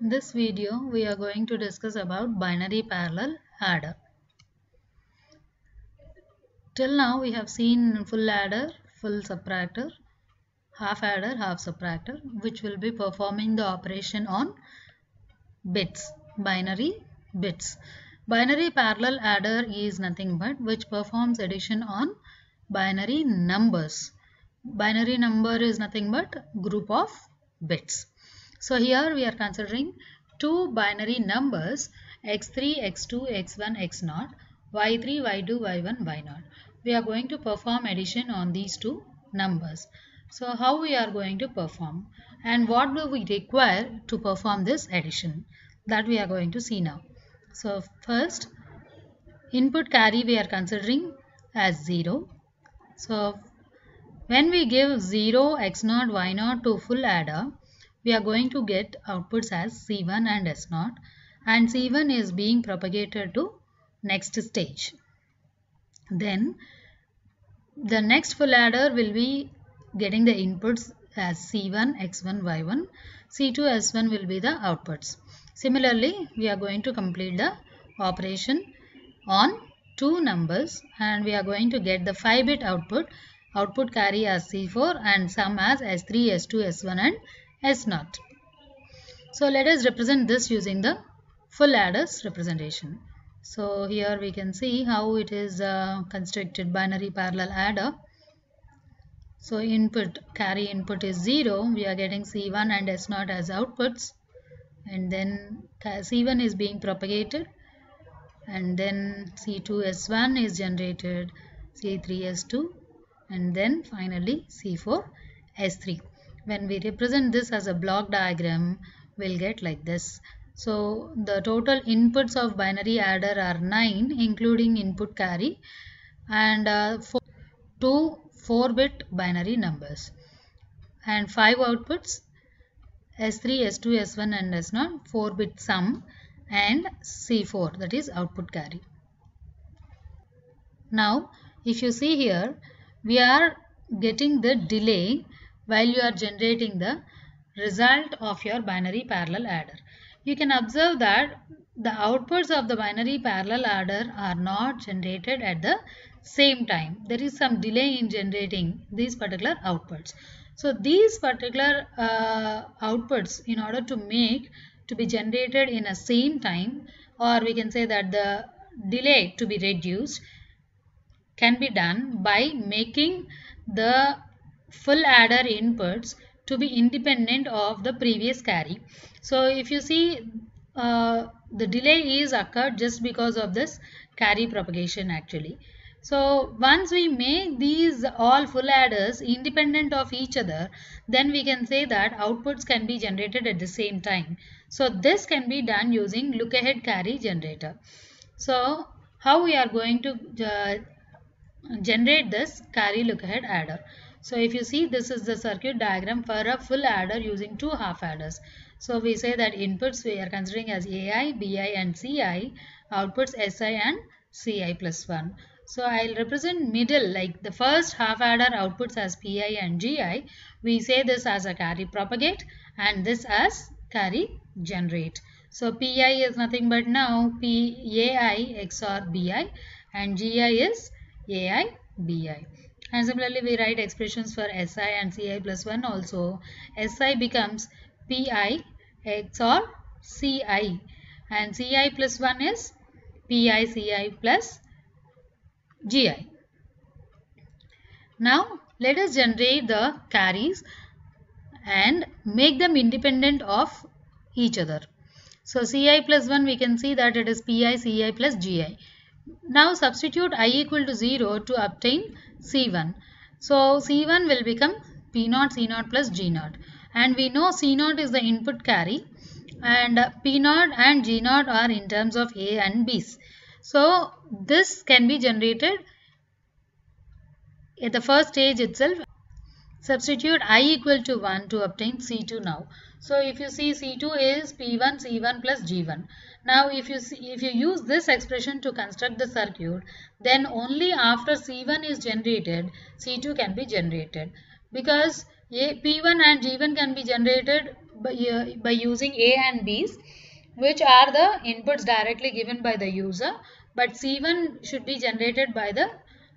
In this video, we are going to discuss about binary parallel adder. Till now, we have seen full adder, full subtractor, half adder, half subtractor, which will be performing the operation on bits, binary bits. Binary parallel adder is nothing but which performs addition on binary numbers. Binary number is nothing but group of bits. So here we are considering two binary numbers x3, x2, x1, x0, y3, y2, y1, y0. We are going to perform addition on these two numbers. So how we are going to perform and what do we require to perform this addition that we are going to see now. So first input carry we are considering as 0. So when we give 0, x0, y0 to full adder we are going to get outputs as C1 and S0 and C1 is being propagated to next stage. Then the next full adder will be getting the inputs as C1, X1, Y1, C2, S1 will be the outputs. Similarly, we are going to complete the operation on two numbers and we are going to get the 5-bit output, output carry as C4 and sum as S3, S2, S1 and S0. So let us represent this using the full adders representation. So here we can see how it is uh, constructed binary parallel adder. So input carry input is 0. We are getting C1 and S0 as outputs. And then C1 is being propagated. And then C2 S1 is generated. C3 S2. And then finally C4 S3 when we represent this as a block diagram we'll get like this so the total inputs of binary adder are 9 including input carry and uh, four, two 4 bit binary numbers and 5 outputs S3, S2, S1 and S0 4 bit sum and C4 that is output carry. Now if you see here we are getting the delay while you are generating the result of your binary parallel adder. You can observe that the outputs of the binary parallel adder are not generated at the same time. There is some delay in generating these particular outputs. So these particular uh, outputs in order to make to be generated in a same time or we can say that the delay to be reduced can be done by making the full adder inputs to be independent of the previous carry. So if you see uh, the delay is occurred just because of this carry propagation actually. So once we make these all full adders independent of each other, then we can say that outputs can be generated at the same time. So this can be done using look ahead carry generator. So how we are going to uh, generate this carry look ahead adder. So if you see this is the circuit diagram for a full adder using two half adders. So we say that inputs we are considering as AI, BI and CI, outputs SI and CI plus 1. So I'll represent middle like the first half adder outputs as PI and GI. We say this as a carry propagate and this as carry generate. So PI is nothing but now PAI XOR BI and GI is AI BI. And similarly, we write expressions for Si and Ci plus 1 also. Si becomes Pi XOR Ci and Ci plus 1 is Pi Ci plus Gi. Now, let us generate the carries and make them independent of each other. So, Ci plus 1 we can see that it is Pi Ci plus Gi. Now, substitute i equal to 0 to obtain C1. So C1 will become P0 C0 plus G0 and we know C0 is the input carry and P0 and G0 are in terms of A and B's. So this can be generated at the first stage itself. Substitute i equal to 1 to obtain C2 now. So if you see C2 is P1 C1 plus G1. Now if you see, if you use this expression to construct the circuit then only after C1 is generated C2 can be generated because A, P1 and G1 can be generated by, uh, by using A and B's which are the inputs directly given by the user but C1 should be generated by the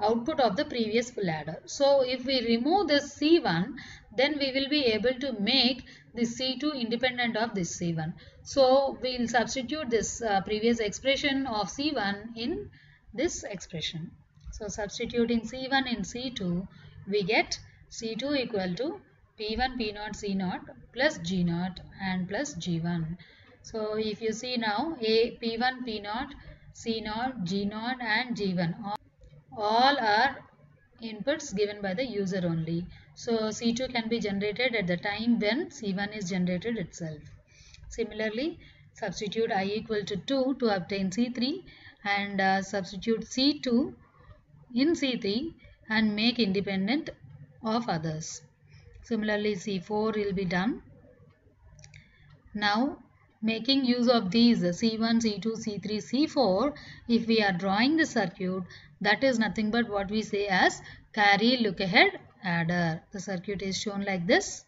output of the previous full adder. So if we remove this C1 then we will be able to make this C2 independent of this C1. So we will substitute this uh, previous expression of C1 in this expression. So substituting C1 in C2 we get C2 equal to P1 P0 C0 plus G0 and plus G1. So if you see now A P1 P0 C0 G0 and G1 all, are inputs given by the user only. So C2 can be generated at the time when C1 is generated itself. Similarly substitute i equal to 2 to obtain C3 and uh, substitute C2 in C3 and make independent of others. Similarly, C4 will be done. Now, making use of these C1, C2, C3, C4, if we are drawing the circuit, that is nothing but what we say as carry look ahead adder. The circuit is shown like this.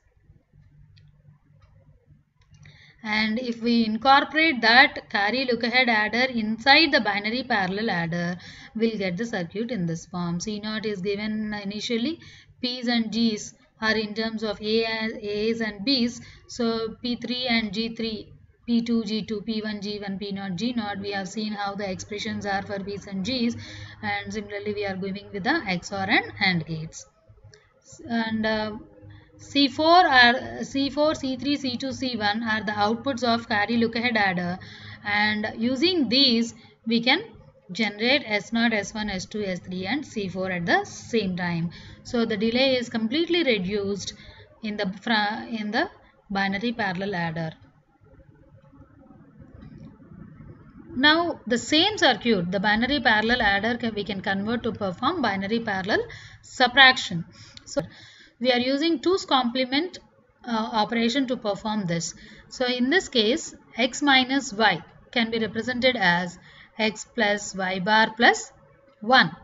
And if we incorporate that carry look ahead adder inside the binary parallel adder, we'll get the circuit in this form. C0 is given initially, P's and G's are in terms of A's and B's. So P3 and G3, P2, G2, P1, G1, P0, G0. We have seen how the expressions are for P's and G's and similarly we are going with the XOR and AND gates. And uh, C4 are C4, C3, C2, C1 are the outputs of carry look ahead adder and using these we can generate S0, S1, S2, S3 and C4 at the same time. So the delay is completely reduced in the in the binary parallel adder. Now the same circuit, the binary parallel adder we can convert to perform binary parallel subtraction. So we are using 2's complement uh, operation to perform this. So in this case x minus y can be represented as x plus y bar plus 1.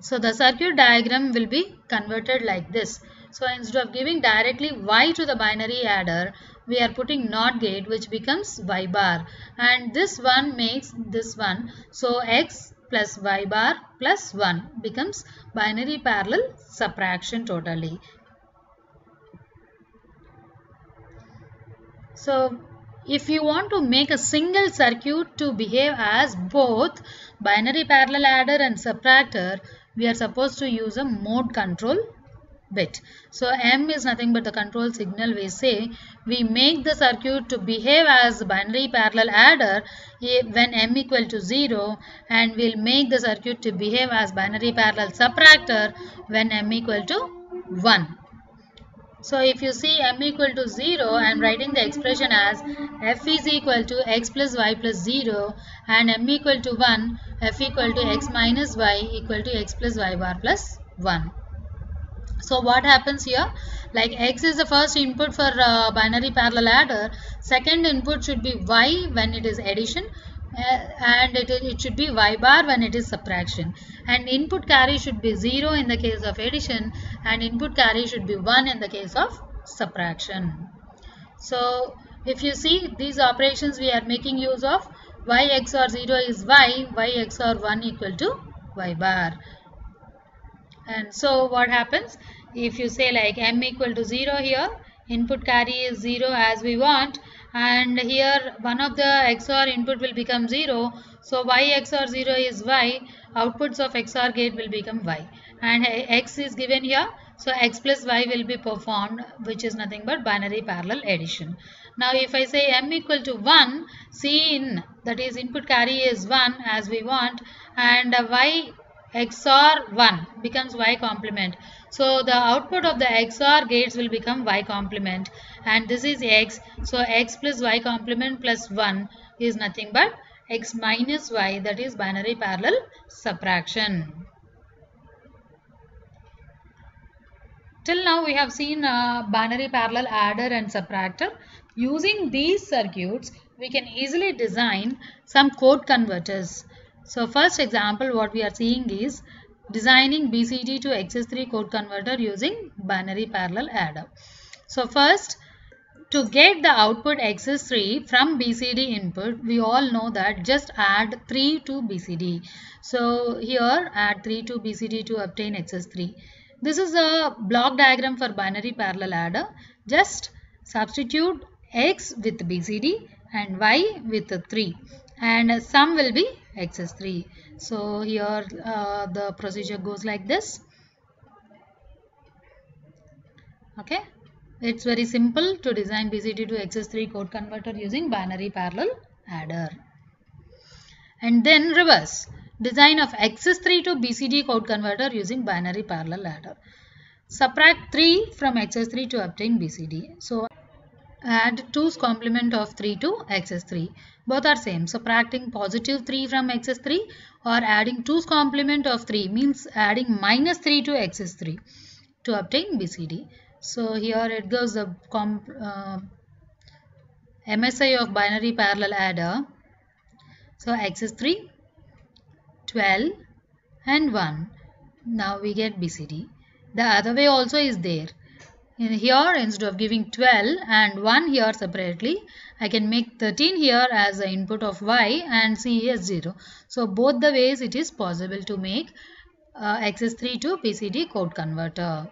So the circuit diagram will be converted like this. So instead of giving directly y to the binary adder, we are putting NOT gate which becomes y bar and this one makes this one. So x plus y bar plus 1 becomes binary parallel subtraction totally. So if you want to make a single circuit to behave as both binary parallel adder and subtractor, we are supposed to use a mode control bit. So M is nothing but the control signal we say. We make the circuit to behave as binary parallel adder when M equal to 0 and we'll make the circuit to behave as binary parallel subtractor when M equal to 1. So if you see m equal to 0, I am writing the expression as f is equal to x plus y plus 0 and m equal to 1, f equal to x minus y equal to x plus y bar plus 1. So what happens here? Like x is the first input for uh, binary parallel adder. Second input should be y when it is addition uh, and it, it should be y bar when it is subtraction. And input carry should be 0 in the case of addition and input carry should be 1 in the case of subtraction. So if you see these operations we are making use of y xor 0 is y, y xor 1 equal to y bar. And so what happens? If you say like m equal to 0 here, input carry is 0 as we want and here one of the XOR input will become 0. So y XOR 0 is y, outputs of XOR gate will become y and x is given here. So x plus y will be performed which is nothing but binary parallel addition. Now if I say m equal to 1, C in that is input carry is 1 as we want and y XOR 1 becomes y complement. So the output of the XOR gates will become y complement and this is x. So x plus y complement plus 1 is nothing but x minus y that is binary parallel subtraction. Till now we have seen uh, binary parallel adder and subtractor. Using these circuits we can easily design some code converters. So first example what we are seeing is designing BCD to XS3 code converter using binary parallel adder. So first to get the output XS3 from BCD input, we all know that just add 3 to BCD. So here add 3 to BCD to obtain XS3. This is a block diagram for binary parallel adder. Just substitute X with BCD and Y with 3 and sum will be XS3. So here uh, the procedure goes like this. Okay. It's very simple to design BCD to XS3 code converter using binary parallel adder. And then reverse. Design of XS3 to BCD code converter using binary parallel adder. Subtract 3 from XS3 to obtain BCD. So add 2's complement of 3 to XS3. Both are same. Subtracting positive 3 from XS3 or adding 2's complement of 3 means adding minus 3 to XS3 to obtain BCD. So here it goes the uh, MSI of binary parallel adder. So XS3, 12 and 1. Now we get BCD. The other way also is there. In here instead of giving 12 and 1 here separately, I can make 13 here as the input of Y and C as 0. So both the ways it is possible to make uh, XS3 to BCD code converter.